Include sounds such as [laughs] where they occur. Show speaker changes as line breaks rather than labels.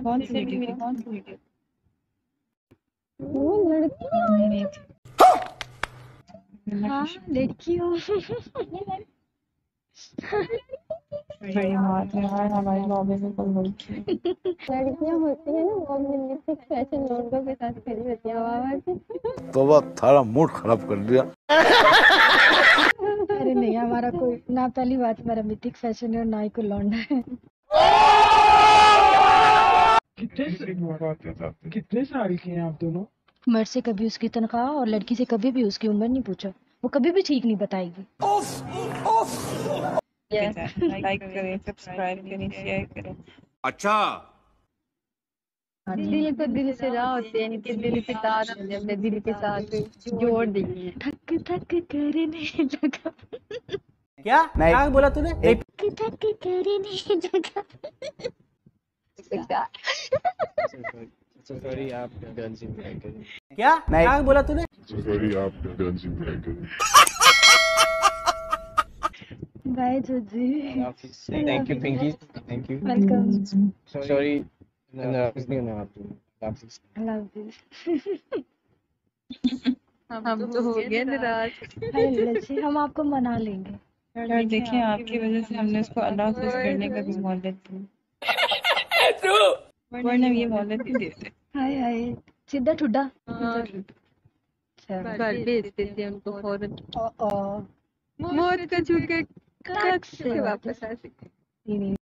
कौन सी कौन सी वीडियो
वो लड़की। हाँ लड़की हो
बड़ी बात है यार हमारी लॉबी में कोई लड़की
लड़कियाँ होती है ना वो मिनिस्टिक फ़ैशन लड़कों के साथ खड़ी होती है वाह
तोबा थारा मूड खराब कर दिया।
अरे नहीं हमारा कोई ना पहली बात हमारा मिथिक फ़ैशन है और ना ही कोई लौंडा है।
कितने कितने साल के हैं आप दोनों?
मर्द से कभी उसकी तनख्वाह और लड़की से कभी भी उसकी उम्र नहीं पूछा। वो कभी भी ठीक नहीं बताएगी।
लाइक करें सब्सक्राइब करें शेयर करें
अच्छा।
दिल को दिल से राह होते हैं इनके दिल के तार हमने अपने दिल के साथ जोड़ दिए थक थक करने लगा
क्या? क्या बोला तूने?
थक थक करने लगा
सॉरी आप गन्स इन करें।
क्या? क्या बोला तूने?
Bye Joji
thank you Pinky thank you
welcome
sorry नहीं होना आप वापस
लव यू
हम तो हो गए नाराज़।
अरे हम आपको मना लेंगे।
यार देखिए आपकी वजह से हमने उसको अल्लाह करने का भी मोहलत दी [laughs] वरना ये मोहलत नहीं देते
हाय हाय सीधा ठुड्डा
घर भेज देते उनको फ़ौरन मौत का झुके कक्ष से वापस आ सकते
नहीं नहीं